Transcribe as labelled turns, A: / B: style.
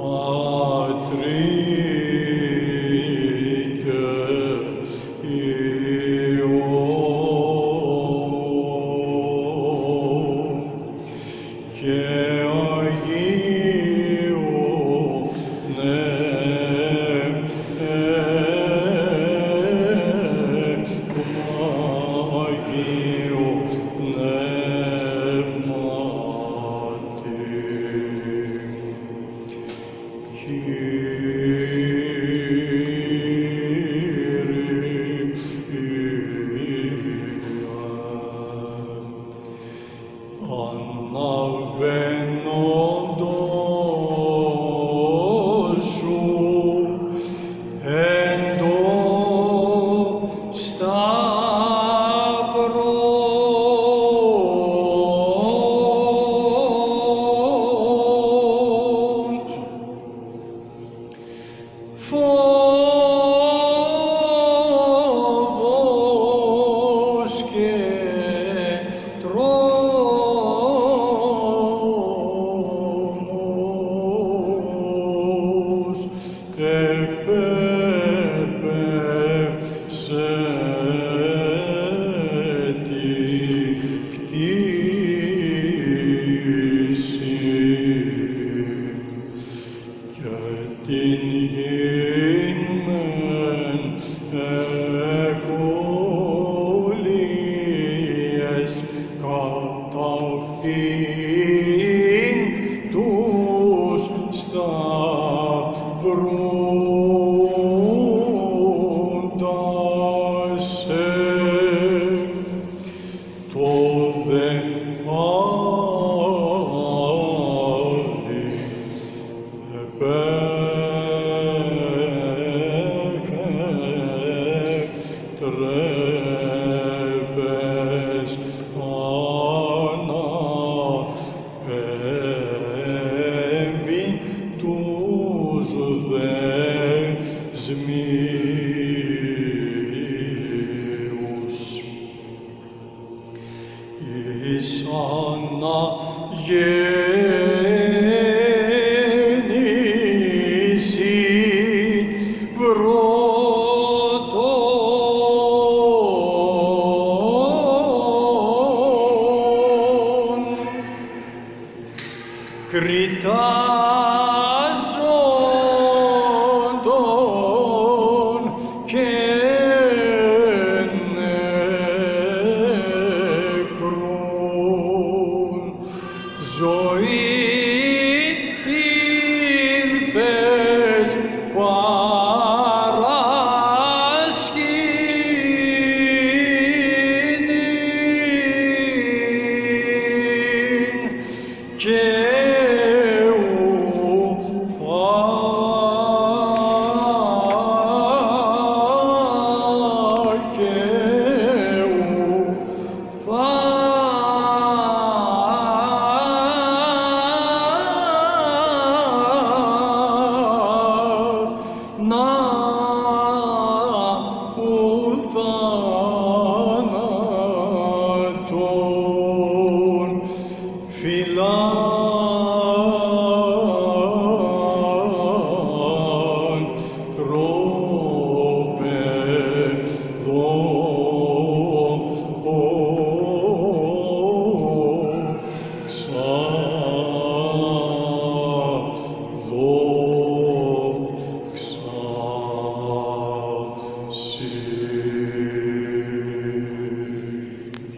A: Patri Anna Venus. Amen. minius. Is anna jenisi vroton. joy